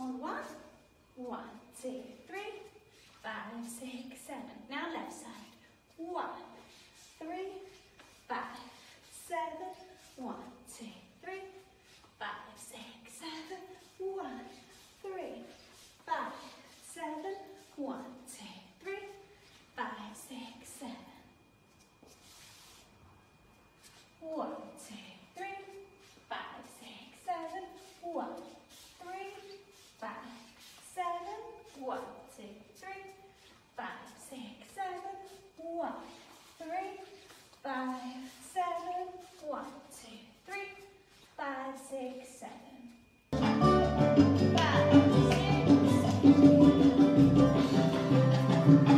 On one, one, two, three, five, six, seven. Now left side. One, three, five, seven. One, two, three, five, six, seven. One, three, five, seven. One, two, three, five, six, seven. One, two, three, five, six, seven. One, three, five, seven. One, two, three, five, six, seven. One, three, five, seven. One, two, three, five, six, seven. Five, six, seven.